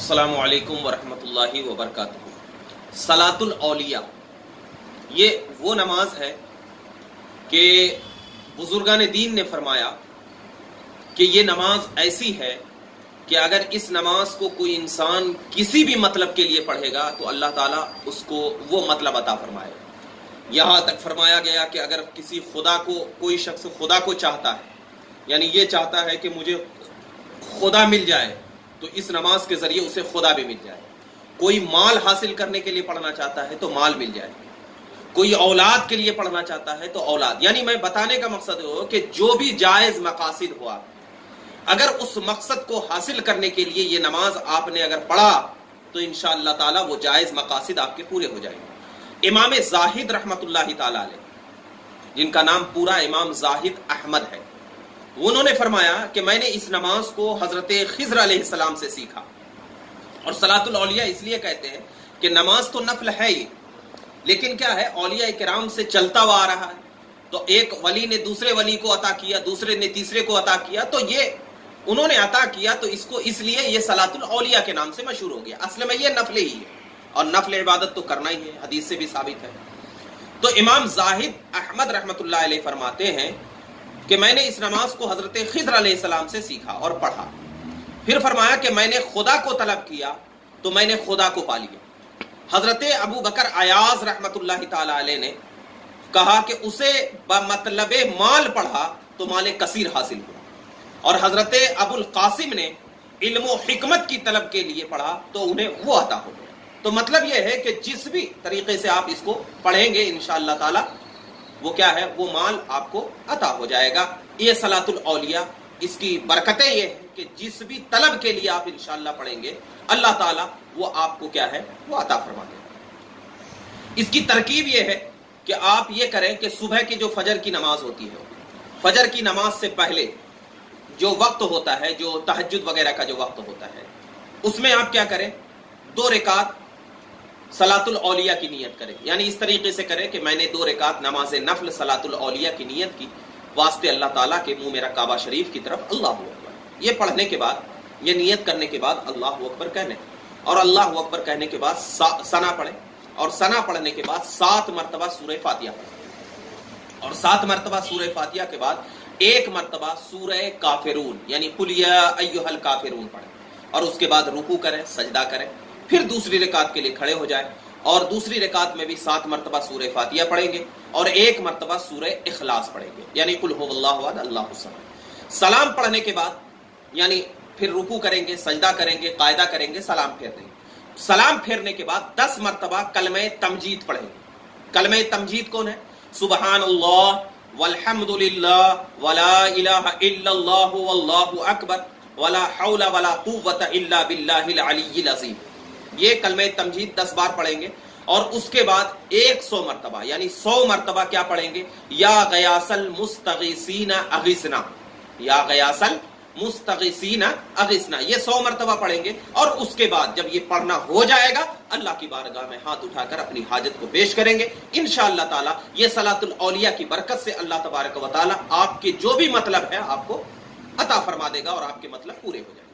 السلام علیکم ورحمۃ اللہ وبرکاتہ۔ سلاۃ الاولیاء یہ وہ نماز ہے کہ بزرگان دین نے فرمایا کہ یہ نماز ایسی ہے کہ اگر اس نماز کو کوئی انسان کسی بھی مطلب کے لیے پڑھے گا تو اللہ تعالیٰ اس کو وہ مطلب عطا فرمائے۔ یہاں تک فرمایا گیا کہ اگر کسی خدا کو، کوئی شخص خدا کو چاہتا ہے یعنی یہ چاہتا ہے کہ مجھے خدا مل جائے تو اس نماز کے ذریعے اسے خدا بھی مل جائے۔ کوئی مال حاصل کرنے کے لیے پڑھنا چاہتا ہے تو مال مل جائے۔ کوئی اولاد کے لیے پڑھنا چاہتا ہے تو اولاد۔ یعنی میں بتانے کا مقصد ہو کہ جو بھی جائز مقاصد ہوا، اگر اس مقصد کو حاصل کرنے کے لیے یہ نماز آپ نے اگر پڑھا، تو انشاء اللہ تعالیٰ وہ جائز مقاصد آپ کے پورے ہو جائیں گے۔ امام زاہد رحمت اللہ تعالی علیہ، جن کا نام پورا امام زاہد احمد ہے انہوں نے فرمایا کہ میں نے اس نماز کو حضرت خضر علیہ السلام سے سیکھا۔ اور سلاۃ الاولیاء اس لیے کہتے ہیں کہ نماز تو نفل ہے ہی، لیکن کیا ہے؟ اولیاء کرام سے چلتا ہوا آ رہا ہے۔ تو ایک ولی نے دوسرے ولی کو عطا کیا، دوسرے نے تیسرے کو عطا کیا، تو یہ انہوں نے عطا کیا، تو اس کو اس لیے یہ سلاۃ الاولیاء کے نام سے مشہور ہو گیا۔ اصل میں یہ نفل ہی ہے اور نفل عبادت تو کرنا ہی ہے، حدیث سے بھی ثابت ہے۔ تو امام زاہد احمد رحمت اللہ علیہ فرماتے ہیں کہ میں نے اس نماز کو حضرت خضر علیہ السلام سے سیکھا اور پڑھا۔ پھر فرمایا کہ میں نے خدا کو طلب کیا تو میں نے خدا کو پا لیا۔ حضرت ابو بکر ایاز رحمت اللہ تعالی علیہ نے کہا کہ اسے مطلب مال پڑھا تو مال کثیر حاصل ہوا۔ اور حضرت ابو القاسم نے علم و حکمت کی طلب کے لیے پڑھا تو انہیں وہ عطا ہو گیا۔ تو مطلب یہ ہے کہ جس بھی طریقے سے آپ اس کو پڑھیں گے انشاءاللہ تعالی وہ کیا ہے؟ وہ مال آپ کو عطا ہو جائے گا۔ یہ سلاۃ الاولیاء، اس کی برکتیں یہ ہے کہ جس بھی طلب کے لیے آپ انشاءاللہ پڑھیں گے، اللہ تعالیٰ وہ آپ کو کیا ہے؟ وہ عطا فرما دے اس کی ترکیب یہ ہے کہ آپ یہ کریں کہ صبح کی جو فجر کی نماز ہوتی ہے، فجر کی نماز سے پہلے جو وقت ہوتا ہے، جو تحجد وغیرہ کا جو وقت ہوتا ہے، اس میں آپ کیا کریں؟ دو رکعت سلاۃ الاولیاء کی نیت کرے۔ یعنی اس طریقے سے کرے کہ میں نے دو رکعت نماز نفل سلاۃ الاولیاء کی نیت کی، واسطے اللہ تعالیٰ کے منہ میرا کعبہ شریف کی طرف اللہ اکبر۔ یہ پڑھنے کے بعد، یہ نیت کرنے کے بعد اللہ اکبر کہنے۔ اور اللہ اکبر کہنے کے بعد سنا پڑھے۔ اور سنا پڑھنے کے بعد سات مرتبہ سورہ فاتحہ پڑھے۔ اور سات مرتبہ سورہ فاتحہ کے بعد ایک مرتبہ سورہ کافرون یعنی کلیا ایوہل کافرون پڑھے۔ اور اس کے بعد رکو کریں سجدہ کریں پھر دوسری رکعت کے لیے کھڑے ہو جائے اور دوسری رکعت میں بھی سات مرتبہ سورہ فاتحہ پڑھیں گے اور ایک مرتبہ سورہ اخلاص پڑھیں گے۔ یعنی کل ہو اللہ اللہ حسن سلام پڑھنے کے بعد یعنی پھر رکو کریں گے، سجدہ کریں گے، قاعدہ کریں گے، سلام پھیر دیں گے سلام پھیرنے کے بعد دس مرتبہ کلم تمجید پڑھیں گے۔ کلم تمجید کون ہے؟ سبحان اللہ والحمد للہ ولا الہ الا اللہ واللہ اکبر ولا حول ولا قوت الا باللہ العلی العظیم۔ یہ کلمہ تمجید دس بار پڑھیں گے اور اس کے بعد ایک سو مرتبہ یعنی سو مرتبہ کیا پڑھیں گے؟ یا غیاسل مستغیسین اغسنا یا غیاسل مستغیسین اغسنا یہ سو مرتبہ پڑھیں گے اور اس کے بعد جب یہ پڑھنا ہو جائے گا، اللہ کی بارگاہ میں ہاتھ اٹھا کر اپنی حاجت کو پیش کریں گے۔ انشاءاللہ تعالی یہ سلاۃ الاولیاء کی برکت سے اللہ تبارک و تعالی آپ کے جو بھی مطلب ہے آپ کو عطا فرما دے گا اور آپ کے مطلب پورے ہو جائیں گے۔